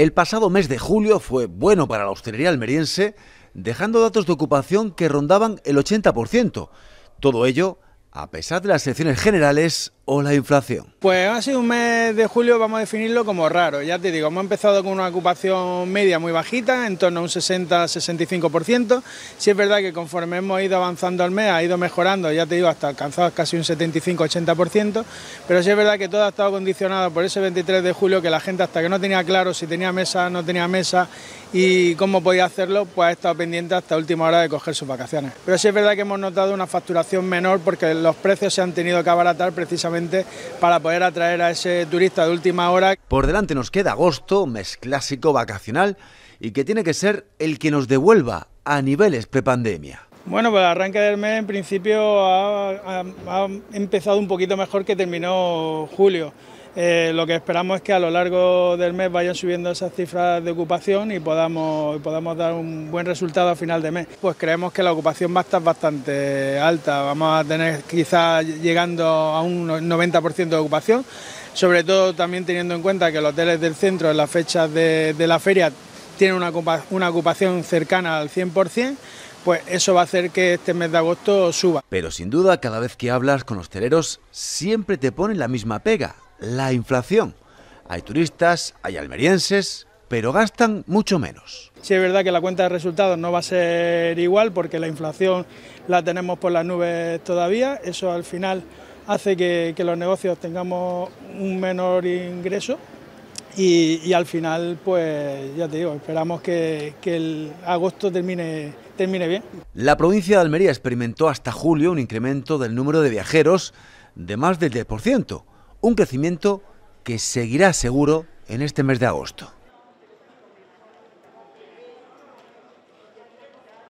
El pasado mes de julio fue bueno para la hostelería almeriense, dejando datos de ocupación que rondaban el 80%. Todo ello a pesar de las elecciones generales o la inflación. Pues ha sido un mes de julio, vamos a definirlo como raro. Ya te digo, hemos empezado con una ocupación media muy bajita, en torno a un 60-65%. Sí es verdad que conforme hemos ido avanzando al mes ha ido mejorando, ya te digo, hasta alcanzado casi un 75-80%, pero sí es verdad que todo ha estado condicionado por ese 23 de julio que la gente hasta que no tenía claro si tenía mesa, no tenía mesa y cómo podía hacerlo, pues ha estado pendiente hasta última hora de coger sus vacaciones. Pero sí es verdad que hemos notado una facturación menor porque los precios se han tenido que abaratar precisamente para poder atraer a ese turista de última hora. Por delante nos queda agosto, mes clásico vacacional y que tiene que ser el que nos devuelva a niveles prepandemia. Bueno, pues el arranque del mes en principio ha, empezado un poquito mejor que terminó julio. Eh, lo que esperamos es que a lo largo del mes vayan subiendo esas cifras de ocupación y podamos, podamos dar un buen resultado a final de mes. Pues creemos que la ocupación va a estar bastante alta, vamos a tener quizás llegando a un 90% de ocupación, sobre todo también teniendo en cuenta que los hoteles del centro en las fechas de, la feria tienen una, una ocupación cercana al 100%, pues eso va a hacer que este mes de agosto suba. Pero sin duda, cada vez que hablas con hosteleros, siempre te ponen la misma pega la inflación. Hay turistas, hay almerienses, pero gastan mucho menos. Sí, es verdad que la cuenta de resultados no va a ser igual porque la inflación la tenemos por las nubes todavía. Eso al final hace que, los negocios tengamos un menor ingreso y, al final, pues ya te digo, esperamos que, que el agosto termine, termine bien. La provincia de Almería experimentó hasta julio un incremento del número de viajeros de más del 10% un crecimiento que seguirá seguro en este mes de agosto.